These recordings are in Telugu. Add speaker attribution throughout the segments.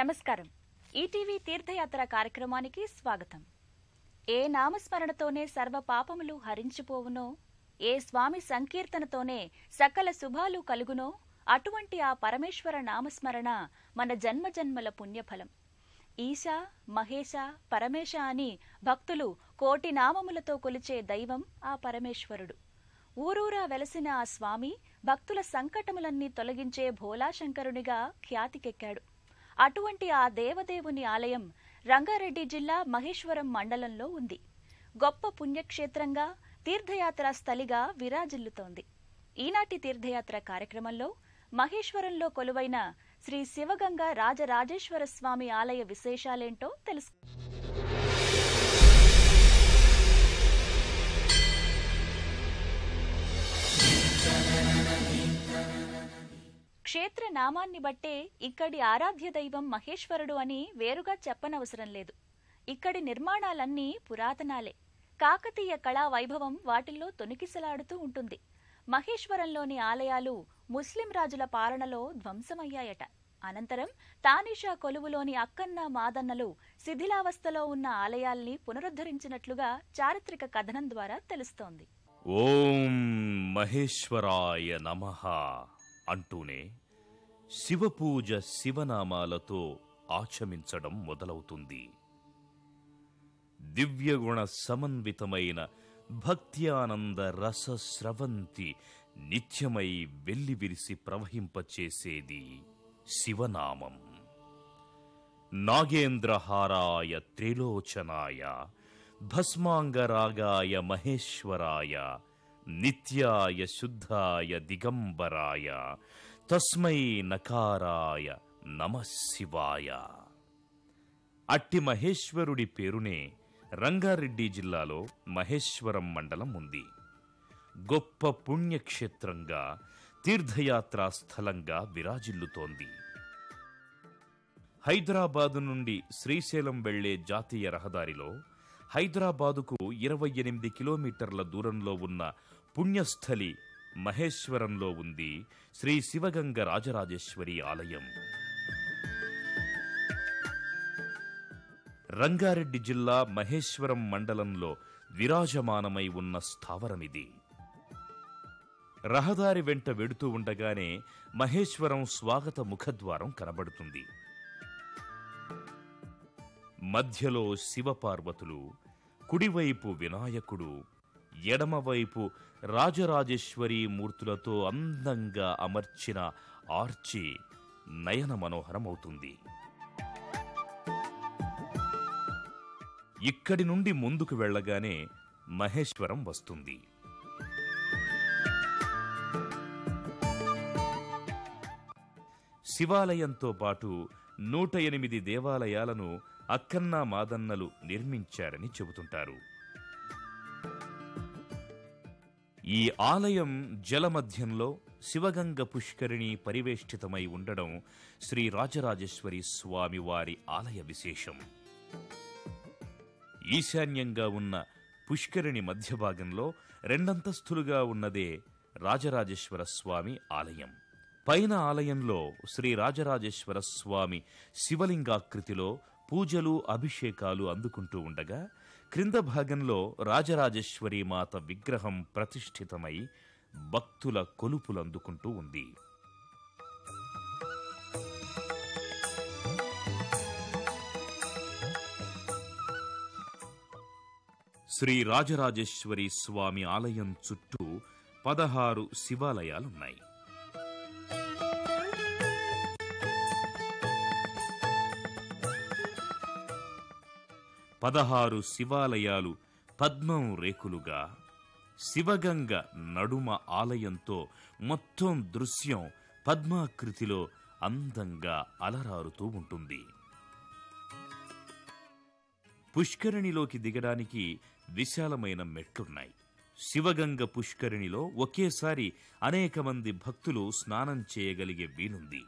Speaker 1: నమస్కారం. ఈటీవీ తీర్థయాత్ర కార్యక్రమానికి స్వాగతం. ఏ నామస్మరణతోనే సర్వ పాపములు హరించిపోవునో ఏ స్వామి సంకీర్తనతోనే సకల శుభాలు కలుగునో అటువంటి ఆ పరమేశ్వర నామస్మరణ మన జన్మజన్మల పుణ్యఫలం. ఈశ మహేశ పరమేశ అని భక్తులు కోటి నామములతో కొలిచే దైవం ఆ పరమేశ్వరుడు. ఊరూరా వెలసిన ఆ స్వామి భక్తుల సంకటములన్నీ తొలగించే భోలాశంకరునిగా ఖ్యాతికెక్కాడు. అటువంటి ఆ దేవదేవుని ఆలయం రంగారెడ్డి జిల్లా మహేశ్వరం మండలంలో ఉంది. గొప్ప పుణ్యక్షేత్రంగా తీర్థయాత్ర స్థలిగా విరాజిల్లుతోంది. ఈనాటి తీర్థయాత్ర కార్యక్రమంలో మహేశ్వరంలో కొలువైన శ్రీ శివగంగ రాజరాజేశ్వర స్వామి ఆలయ విశేషాలేంటో తెలుసు క్షేత్ర నామాన్ని బట్టే ఇక్కడి ఆరాధ్య దైవం మహేశ్వరుడు అని వేరుగా చెప్పనవసరం లేదు. ఇక్కడి నిర్మాణాలన్నీ పురాతనాలే. కాకతీయ కళా వైభవం వాటిల్లో తొనికిసలాడుతూ ఉంటుంది. మహేశ్వరంలోని ఆలయాలు ముస్లిం రాజుల పాలనలో ధ్వంసమయ్యాయట. అనంతరం తానిషా కొలువులోని అక్కన్న మాదన్నలు శిథిలావస్థలో ఉన్న ఆలయాల్ని పునరుద్ధరించినట్లుగా చారిత్రక కథనం ద్వారా తెలుస్తోంది.
Speaker 2: ఓం మహేశ్వరాయ నమః. అంటూనే శివపూజ శివనామాలతో ఆచమించడం మొదలవుతుంది. దివ్యగుణ సమన్వితమైన భక్త్యానంద రస స్రవంతి నిత్యమై వెల్లివిరిసి ప్రవహింపచేసేది శివనామం. నాగేంద్రహారాయ త్రిలోచనాయ భస్మాంగరాగాయ మహేశ్వరాయ నిత్యాయ శుద్ధాయ దిగంబరాయ తస్మై నకారాయ నమః శివాయ అట్టి మహేశ్వరుడి పేరునే రంగారెడ్డి జిల్లాలో మహేశ్వరం మండలం ఉంది. గొప్ప పుణ్యక్షేత్రంగా తీర్థయాత్రా స్థలంగా విరాజిల్లుతోంది. హైదరాబాదు నుండి శ్రీశైలం వెళ్ళే జాతీయ రహదారిలో హైదరాబాదుకు ఇరవై ఎనిమిది కిలోమీటర్ల దూరంలో ఉన్న పుణ్యస్థలి మహేశ్వరంలో ఉంది శ్రీ శివగంగ రాజరాజేశ్వరి ఆలయం. రంగారెడ్డి జిల్లా మహేశ్వరం మండలంలో విరాజమానమై ఉన్న స్థావరమిది. రహదారి వెంట వెడుతూ ఉండగానే మహేశ్వరం స్వాగత ముఖద్వారం కనబడుతుంది. మధ్యలో శివపార్వతులు కుడివైపు వినాయకుడు ఎడమవైపు రాజరాజేశ్వరి మూర్తులతో అందంగా అమర్చిన ఆర్చి నయన మనోహరమవుతుంది ఇక్కడి నుండి ముందుకు వెళ్ళగానే మహేశ్వరం వస్తుంది. శివాలయంతో పాటు నూట ఎనిమిది దేవాలయాలను అక్కన్న మాదన్నలు నిర్మించారని చెబుతుంటారు. ఈ ఆలయం జలమధ్యంలో శివగంగ పుష్కరిణి పరివేష్టితమై ఉండడం శ్రీ రాజరాజేశ్వరి స్వామి వారి ఆలయ విశేషం. ఈశాన్యంగా ఉన్న పుష్కరిణి మధ్య భాగంలో రెండంతస్తులుగా ఉన్నదే రాజరాజేశ్వర స్వామి ఆలయం. పైన ఆలయంలో శ్రీ రాజరాజేశ్వర స్వామి శివలింగాకృతిలో పూజలు అభిషేకాలు అందుకుంటూ ఉండగా క్రింద భాగంలో రాజరాజేశ్వరి మాత విగ్రహం ప్రతిష్ఠితమై భక్తుల కొలుపులు అందుకుంటూ ఉంది. శ్రీ రాజరాజేశ్వరి స్వామి ఆలయం చుట్టూ పదహారు శివాలయాలున్నాయి. పదహారు శివాలయాలు పద్మం రేకులుగా. శివగంగ నడుమ ఆలయంతో మొత్తం దృశ్యం పద్మాకృతిలో అందంగా అలరారుతూ ఉంటుంది. పుష్కరిణిలోకి దిగడానికి విశాలమైన మెట్లున్నాయి. శివగంగ పుష్కరిణిలో ఒకేసారి అనేక మంది భక్తులు స్నానం చేయగలిగే వీలుంది.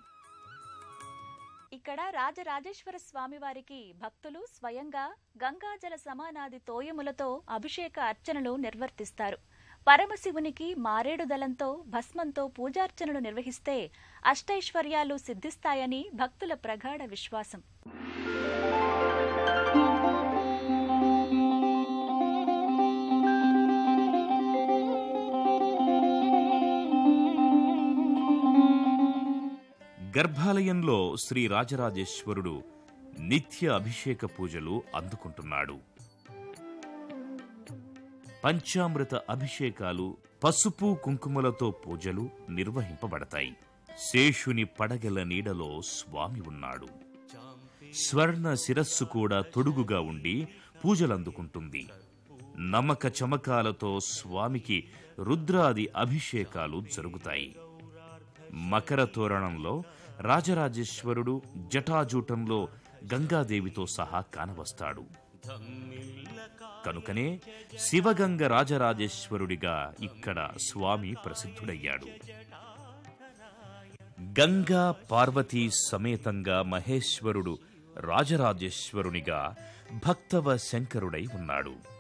Speaker 1: ఇక్కడ రాజరాజేశ్వర స్వామి వారికి భక్తులు స్వయంగా గంగాజల సమానాది తోయములతో అభిషేక అర్చనలు నిర్వర్తిస్తారు. పరమశివునికి మారేడు దళంతో భస్మంతో పూజార్చనలు నిర్వహిస్తే అష్టైశ్వర్యాలు సిద్ధిస్తాయని భక్తుల ప్రగాఢ విశ్వాసం.
Speaker 2: గర్భాలయంలో శ్రీ రాజరాజేశ్వరుడు నిత్య అభిషేక పూజలు అందుకుంటున్నాడు. పంచామృత అభిషేకాలు పసుపు కుంకుమలతో పూజలు నిర్వహింపబడతాయి. శేషుని పడగల నీడలో స్వామి ఉన్నాడు. స్వర్ణ శిరస్సు కూడా తొడుగుగా ఉండి పూజలందుకుంటుంది. నమక చమకాలతో స్వామికి రుద్రాది అభిషేకాలు జరుగుతాయి. మకర తోరణంలో రాజరాజేశ్వరుడు జటాజూటంలో గంగాదేవితో సహా కానవస్తాడు. కనుకనే శివగంగ రాజరాజేశ్వరుడిగా ఇక్కడ స్వామి ప్రసిద్ధుడయ్యాడు. గంగా పార్వతీ సమేతంగా మహేశ్వరుడు రాజరాజేశ్వరునిగా భక్తవ శంకరుడై ఉన్నాడు.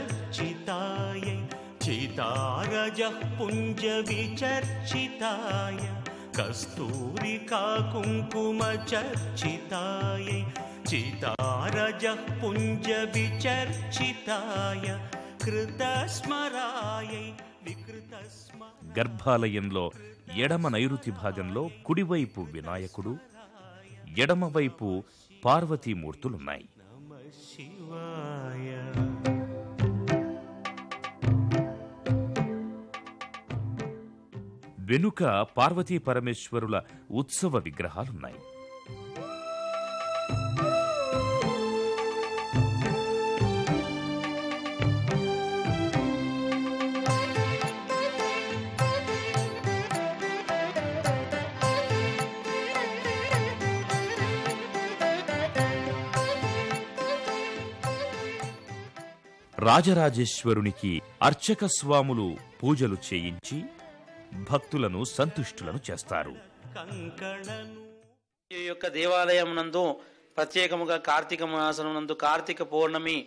Speaker 3: कुङ्कुमचर्चितायै चितारजः पुञ्जविचर्चिताय कस्तूरिका कुङ्कुमचर्चितायै चितारजः पुञ्जविचर्चिताय कृतस्मरायै विकृतस्म
Speaker 2: గర్భాలయంలో ఎడమ నైరుతి భాగంలో కుడివైపు వినాయకుడు ఎడమవైపు పార్వతీమూర్తులున్నాయి
Speaker 3: नमः
Speaker 2: వెనుక పార్వతీ పరమేశ్వరుల ఉత్సవ విగ్రహాలున్నాయి. రాజరాజేశ్వరునికి అర్చక స్వాములు పూజలు చేయించి భక్తులను సంతుష్టులను చేస్తారు.
Speaker 4: ఈ యొక్క దేవాలయం నందు ప్రత్యేకముగా కార్తీక మాసం నందు కార్తీక పౌర్ణమి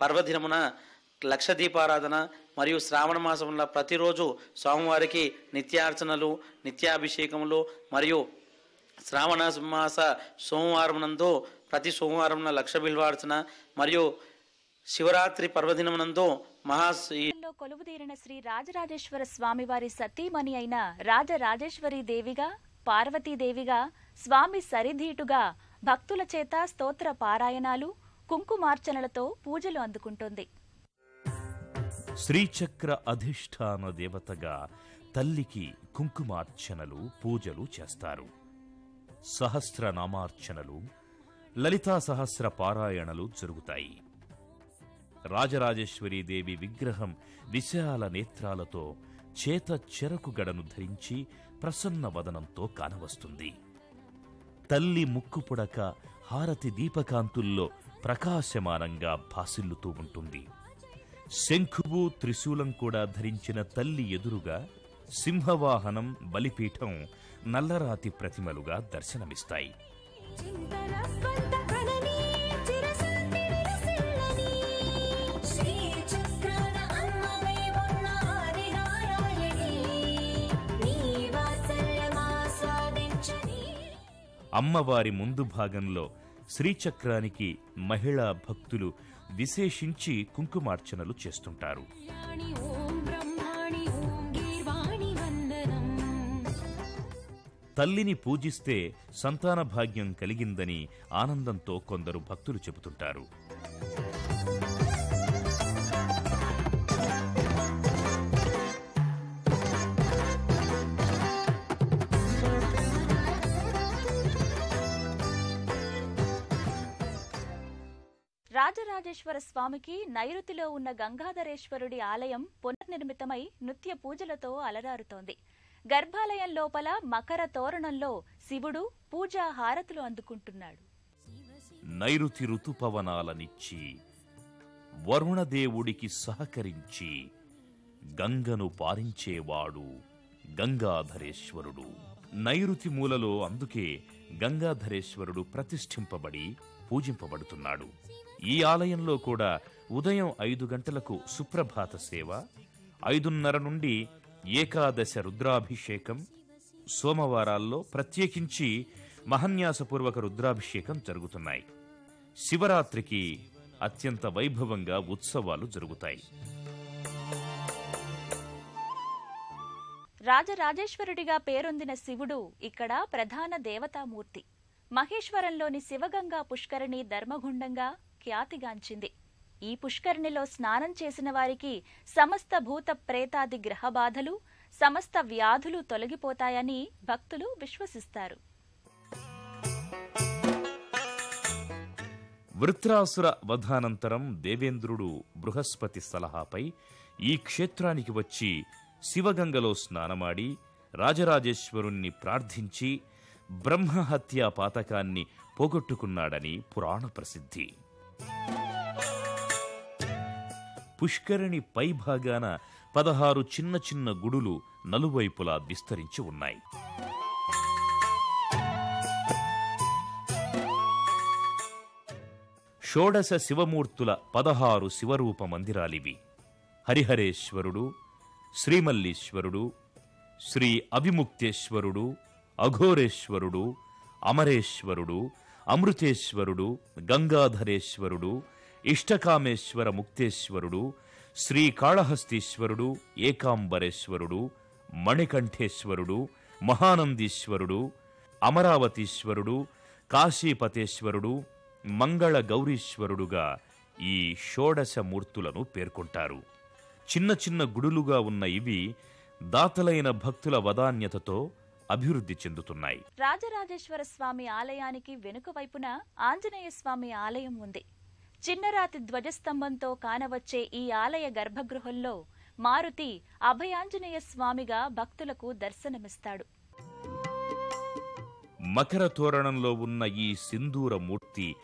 Speaker 4: పర్వదినమున లక్ష దీపారాధన మరియు శ్రావణ మాసంలో ప్రతిరోజు స్వామివారికి నిత్యార్చనలు నిత్యాభిషేకములు మరియు శ్రావణ మాస సోమవారం నందు ప్రతి సోమవారం లక్ష బిల్వార్చన మరియు శివరాత్రి పర్వదినమునందు మహా ఈ
Speaker 1: కొలువుదీరిన శ్రీ రాజరాజేశ్వర స్వామివారి సతీమణి అయిన రాజరాజేశ్వరి దేవిగా పార్వతీదేవిగా స్వామి సరిధీటుగా భక్తుల చేత స్తోత్ర పారాయణాలు కుంకుమార్చనలతో పూజలు అందుకుంటుంది.
Speaker 2: శ్రీచక్ర అధిష్టాన దేవతగా తల్లికి కుంకుమార్చనలు పూజలు చేస్తారు. సహస్రనామార్చనలు లలితా సహస్ర పారాయణలు జరుగుతాయి. రాజరాజేశ్వరీదేవి విగ్రహం విశాల నేత్రాలతో చేత చెరకు గడను ధరించి ప్రసన్న వదనంతో కానవస్తుంది. తల్లి ముక్కు పుడక హారతి దీపకాంతుల్లో ప్రకాశమానంగా భాసిల్లుతూ ఉంటుంది. శంఖువు త్రిశూలం కూడా ధరించిన తల్లి ఎదురుగా సింహవాహనం బలిపీఠం నల్లరాతి ప్రతిమలుగా దర్శనమిస్తాయి. అమ్మవారి ముందు భాగంలో శ్రీచక్రానికి మహిళా భక్తులు విశేషించి కుంకుమార్చనలు చేస్తుంటారు. తల్లిని పూజిస్తే సంతాన భాగ్యం కలిగిందని ఆనందంతో కొందరు భక్తులు చెబుతుంటారు.
Speaker 1: రాజరాజేశ్వర స్వామికి నైరుతిలో ఉన్న గంగాధరేశ్వరుడి ఆలయం పునర్నిర్మితమై నృత్య పూజలతో అలరారుతోంది. గర్భాలయం లోపల మకర తోరణంలో శివుడు పూజా హారతులు అందుకుంటున్నాడు.
Speaker 2: నైరుతి ఋతుపవనాలనిచ్చి వరుణదేవుడికి సహకరించి గంగను పారించేవాడు గంగాధరేశ్వరుడు. నైరుతి మూలలో అందుకే గంగాధరేశ్వరుడు ప్రతిష్ఠింపబడి పూజింపబడుతున్నాడు. ఈ ఆలయంలో కూడా ఉదయం ఐదు గంటలకు సుప్రభాత సేవ ఐదున్నర నుండి ఏకాదశ రుద్రాభిషేకం సోమవారాల్లో ప్రత్యేకించి మహన్యాసపూర్వక రుద్రాభిషేకం జరుగుతున్నాయి. శివరాత్రికి అత్యంత వైభవంగా ఉత్సవాలు జరుగుతాయి.
Speaker 1: రాజరాజేశ్వరుడిగా పేరొందిన శివుడు ఇక్కడ ప్రధాన దేవతామూర్తి. మహేశ్వరంలోని శివగంగా పుష్కరిణి ధర్మగుండంగా ఖ్యాతిగాంచింది. ఈ పుష్కరిణిలో స్నానం చేసిన వారికి సమస్త భూత ప్రేతాది గ్రహ బాధలు సమస్త వ్యాధులు తొలగిపోతాయని భక్తులు విశ్వసిస్తారు.
Speaker 2: వృత్రాసుర వధానంతరం దేవేంద్రుడు బృహస్పతి సలహాపై ఈ క్షేత్రానికి వచ్చి శివగంగలో స్నానమాడి రాజరాజేశ్వరుణ్ణి ప్రార్థించి బ్రహ్మహత్యా పాతకాన్ని పోగొట్టుకున్నాడని పురాణ ప్రసిద్ధి పుష్కరిణి పైభాగాన పదహారు చిన్న చిన్న గుడులు నలువైపులా విస్తరించి ఉన్నాయి. షోడశ శివమూర్తుల పదహారు శివరూప మందిరాలివి. హరిహరేశ్వరుడు శ్రీమల్లీశ్వరుడు శ్రీ అభిముక్తేశ్వరుడు అఘోరేశ్వరుడు అమరేశ్వరుడు అమృతేశ్వరుడు గంగాధరేశ్వరుడు ఇష్టకామేశ్వర ముక్తేశ్వరుడు శ్రీకాళహస్తీశ్వరుడు ఏకాంబరేశ్వరుడు మణికంఠేశ్వరుడు మహానందీశ్వరుడు అమరావతీశ్వరుడు కాశీపతేశ్వరుడు మంగళ గౌరీశ్వరుడుగా ఈ షోడశ మూర్తులను పేర్కొంటారు. చిన్న చిన్న గుడులుగా ఉన్న ఇవి దాతలైన భక్తుల వదాన్యతతో అభివృద్ధి చెందుతున్నాయి.
Speaker 1: రాజరాజేశ్వర స్వామి ఆలయానికి వెనుక వైపున ఆంజనేయ స్వామి ఆలయం ఉంది. చిన్నరాతి ధ్వజస్తంభంతో కానవచ్చే ఈ ఆలయ గర్భగృహంలో మారుతి అభయాంజనేయ స్వామిగా భక్తులకు దర్శనమిస్తాడు.
Speaker 2: మకర తోరణంలో ఉన్న ఈ సింధూర మూర్తి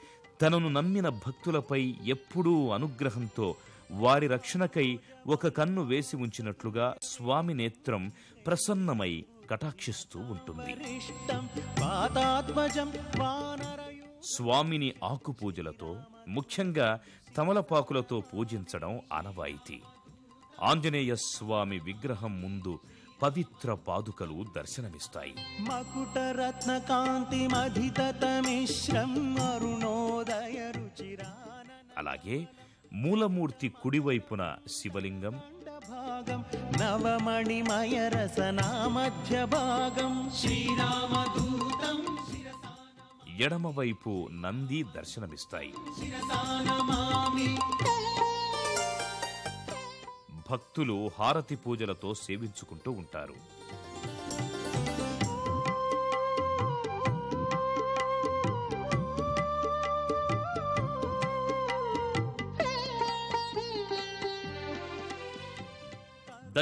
Speaker 2: తనను నమ్మిన భక్తులపై ఎప్పుడూ అనుగ్రహంతో వారి రక్షణకై ఒక కన్ను వేసి ఉంచినట్లుగా స్వామి నేత్రం ప్రసన్నమై కటాక్షిస్తూ ఉంటుంది. స్వామిని ఆకుపూజలతో ముఖ్యంగా తమలపాకులతో పూజించడం ఆనవాయితీ. ఆంజనేయ స్వామి విగ్రహం ముందు పవిత్ర పాదుకలు దర్శనమిస్తాయి. అలాగే మూలమూర్తి కుడివైపున శివలింగం
Speaker 3: భాగం నవమణిమయ రసనా మధ్య భాగం. శ్రీరామదూతం
Speaker 2: ఎడమవైపు నంది దర్శనమిస్తాయి. భక్తులు హారతి పూజలతో సేవించుకుంటూ ఉంటారు.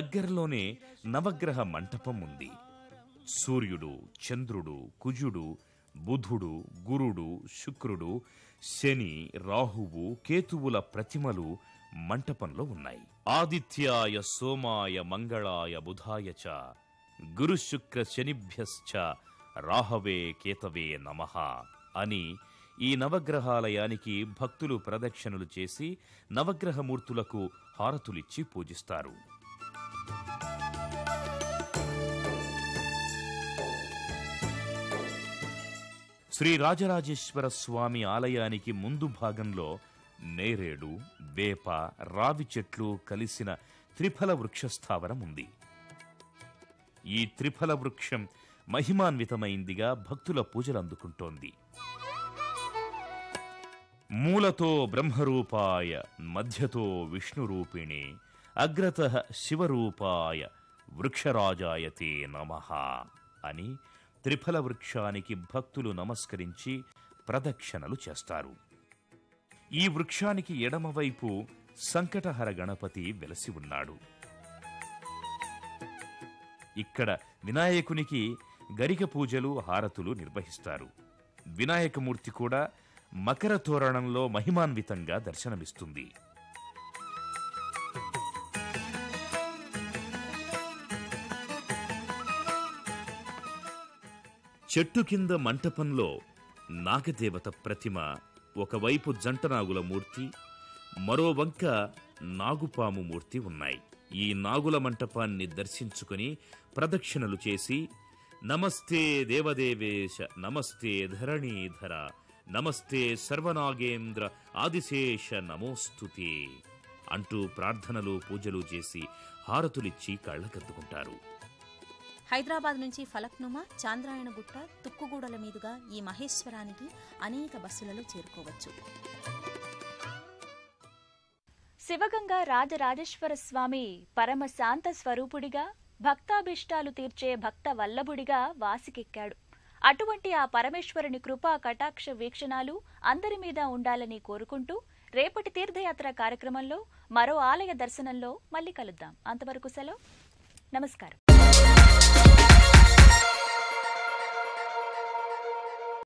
Speaker 2: దగ్గరలోనే నవగ్రహ మంటపం ఉంది. సూర్యుడు చంద్రుడు కుజుడు బుధుడు గురుడు శుక్రుడు శని రాహువు కేతువుల ప్రతిమలు మంటపంలో ఉన్నాయి. ఆదిత్యాయ సోమాయ మంగళాయ బుధాయ చ గురు శుక్ర శనిభ్యశ్చ రాహవే కేతవే నమ అని ఈ నవగ్రహాలయానికి భక్తులు ప్రదక్షిణలు చేసి నవగ్రహమూర్తులకు హారతులిచ్చి పూజిస్తారు. శ్రీ రాజరాజేశ్వర స్వామి ఆలయానికి ముందు భాగంలో నేరేడు వేప రావి చెట్లు కలిసిన త్రిఫల వృక్షస్థావరం ఉంది. ఈ త్రిఫల వృక్షం మహిమాన్వితమైందిగా భక్తుల పూజలు అందుకుంటోంది. మూలతో బ్రహ్మరూపాయ మధ్యతో విష్ణురూపిణి అగ్రత శివరూపాయ వృక్షరాజాయతే నమః అని త్రిఫల వృక్షానికి భక్తులు నమస్కరించి ప్రదక్షిణలు చేస్తారు. ఈ వృక్షానికి ఎడమవైపు సంకటహర గణపతి వెలసి ఉన్నాడు. ఇక్కడ వినాయకునికి గరిక పూజలు హారతులు నిర్వహిస్తారు. వినాయకమూర్తి కూడా మకర తోరణంలో మహిమాన్వితంగా దర్శనమిస్తుంది. చెట్టు కింద మంటపంలో నాగదేవత ప్రతిమ ఒకవైపు జంటనాగుల మూర్తి మరో వంక నాగుపాము మూర్తి ఉన్నాయి. ఈ నాగుల మంటపాన్ని దర్శించుకుని ప్రదక్షిణలు చేసి నమస్తే దేవదేవేశ నమస్తే ధరణీధర నమస్తే సర్వనాగేంద్ర ఆదిశేష నమోస్తుతే అంటూ ప్రార్థనలు పూజలు చేసి హారతులిచ్చి కళ్ళకద్దుకుంటారు
Speaker 5: హైదరాబాద్ నుంచి ఫలక్నుమా చాంద్రాయణ గుట్ట తుక్కుగూడల మీదుగా ఈ మహేశ్వరానికి అనేక బస్సులలో చేరుకోవచ్చు.
Speaker 1: శివగంగా రాజరాజేశ్వర స్వామి పరమశాంత స్వరూపుడిగా భక్తాభిష్టాలు తీర్చే భక్త వల్లభుడిగా వాసికెక్కాడు. అటువంటి ఆ పరమేశ్వరుని కృపా కటాక్ష వీక్షణాలు అందరి మీద ఉండాలని కోరుకుంటూ రేపటి తీర్థయాత్ర కార్యక్రమంలో మరో ఆలయ దర్శనంలో మళ్ళీ కలుద్దాం. అంతవరకు సెలవు. నమస్కారం.